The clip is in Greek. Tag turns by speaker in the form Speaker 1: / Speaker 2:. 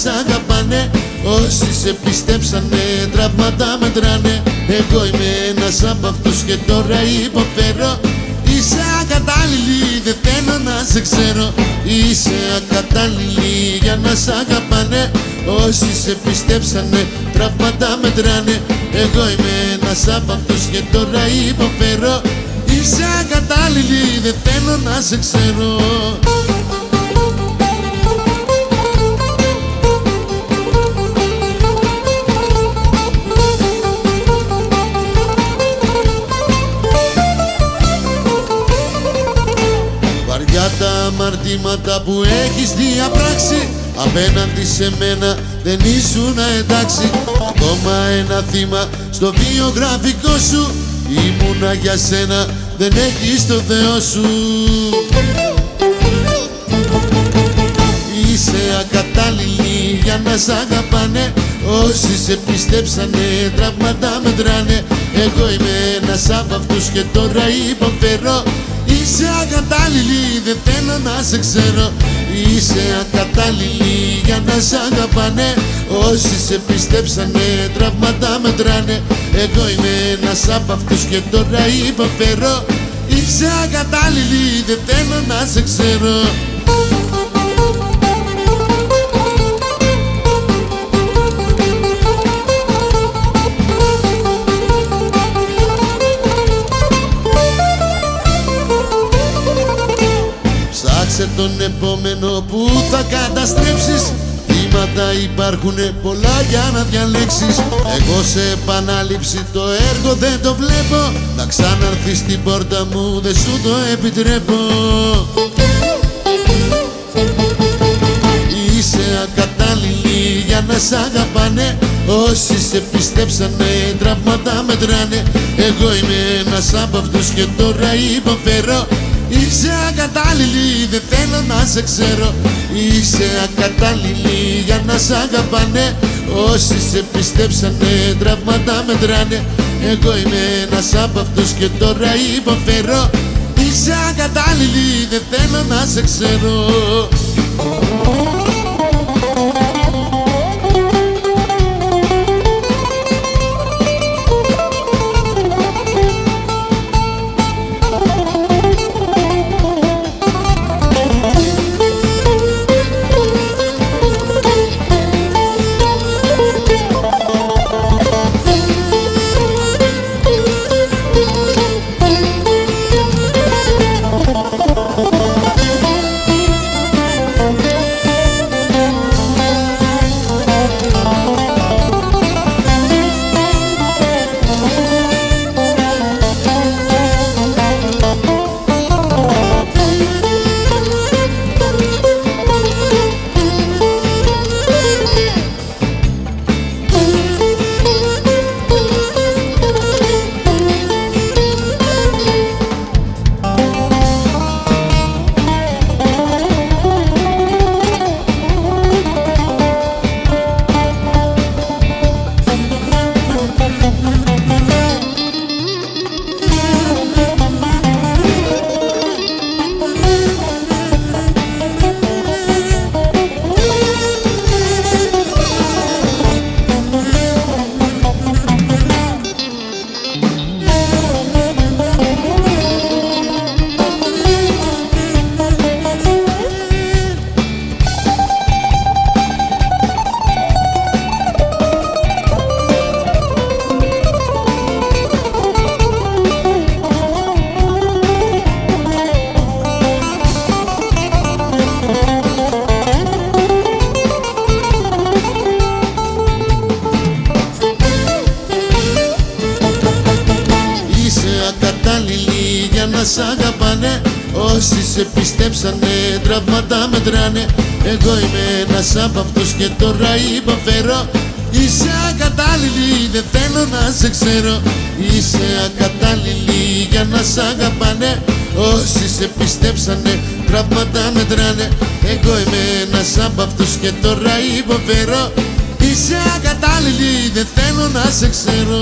Speaker 1: σ' αγαπάνε Όσοι σε πιστέψανε τραύματα μετράνε. Εγώ είμαι ένας από αυτούς και τώρα υποφέρω. Είσαι ακατάλληλη, δεν θέλω να σε ξέρω. Είσαι ακατάλληλη για να σ' αγαπάνε. Όσοι σε πιστέψανε τραύματα μετράνε. Εγώ είμαι ένας από αυτούς και τώρα υποφέρω. Είσαι ακατάλληλη, δεν θέλω να σε ξέρω Βαριά τα αμαρτήματα που έχεις διαπράξει. Απέναντι σε μένα δεν ήσουν εντάξει. Ακόμα ένα θύμα στο βιογραφικό σου. Ήμουνα για σένα, δεν έχεις το Θεό σου. Είσαι ακατάλληλη για να σ' αγαπάνε. Όσοι σε πιστέψανε τραύματα μετράνε. Εγώ είμαι ένας από αυτούς και τώρα υποφέρω Είσαι ακατάλληλη, δεν θέλω να σε ξέρω. Είσαι ακατάλληλη για να σ' αγαπάνε. Όσοι σε πιστέψανε τραύματα μετράνε. Εγώ είμαι ένας από αυτούς και τώρα υποφέρω. Είσαι ακατάλληλη, δεν θέλω να σε ξέρω Ψάξε τον επόμενο που θα καταστρέψεις. Θύματα υπάρχουν πολλά για να διαλέξεις. Εγώ σε επανάληψη το έργο δεν το βλέπω. Να ξαναρθείς στην πόρτα μου δεν σου το επιτρέπω. Είσαι ακατάλληλη για να σ' αγαπάνε. Όσοι σε πιστέψανε τραύματα μετράνε. Εγώ είμαι ένας από αυτούς και τώρα υποφέρω Είσαι ακατάλληλη, δεν θέλω να σε ξέρω. Είσαι ακατάλληλη για να σ' αγαπάνε. Όσοι σε πιστέψανε τραύματα μετράνε. Εγώ είμαι ένας από αυτούς και τώρα υποφέρω. Είσαι ακατάλληλη, δεν θέλω να σε ξέρω σ' αγαπάνε Όσοι σε πιστέψανε τραύματα μετράνε. Εγώ είμαι ένας από αυτούς και τώρα υποφέρω. Είσαι ακατάλληλη, δεν θέλω να σε ξέρω. Είσαι ακατάλληλη για να σ' αγαπάνε. Όσοι σε πιστέψανε τραύματα μετράνε. Εγώ είμαι ένας από αυτούς και τώρα υποφέρω. Είσαι ακατάλληλη, δεν θέλω να σε ξέρω